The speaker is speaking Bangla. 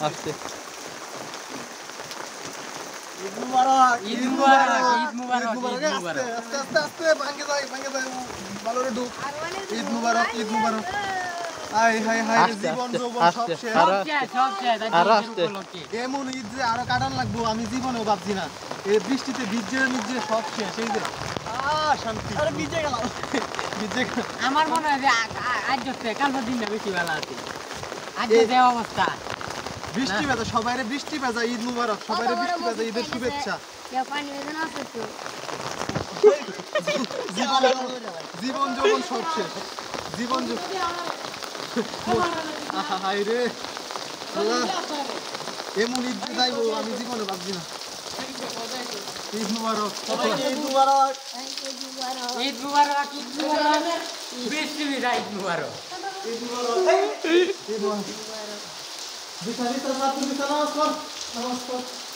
আসতে ঈদ মুবারক ঈদ মুবারক, ঈদ মুবারক, ঈদ আস্তে মুবারক। আস্তে আস্তে আস্তে ভাঙ্গে যায় ভাঙ্গে যায় ভালো রে ঢুক। ঈদ মুবারক ঈদ মুবারক। হাই হাই হাই জীবন যৌবন সব শেষ। আরো- সব শেষ, সব শেষ, আজকে আরও ঈদের আসতে। এমন ঈদ যে আরও কাটান লাগবো আমি জীবনেও ভাবছি না। এই বৃষ্টিতে ভিজে ভিজে সব শেষ এই যে। শান্তি। আরে ভিজে গেলাম। ভিজে আমার মনে হয় যে আজ হচ্ছে কালকের দিনটা বেশি ভালো আছে। আজ যে অবস্থা। বৃষ্টি ভেজা সবাইরে বৃষ্টি ভেজা ঈদ মুবারক সবাইরে বৃষ্টি ভেজা ঈদের শুভেচ্ছা। জীবন জীবন যৌবন সব শেষ জীবন হাই রে। এমন ঈদ যাইবো আমি জীবনে ভাবছি না। ঈদ মুবারক। ঈদ মুবারক। ঈদ মুবারক ঈদ মুবারক। বৃষ্টি বিদায় ঈদ মুবারক। ঈদ মুবারক। बिचारी तरफ़ आपको नमस्कार नमस्कार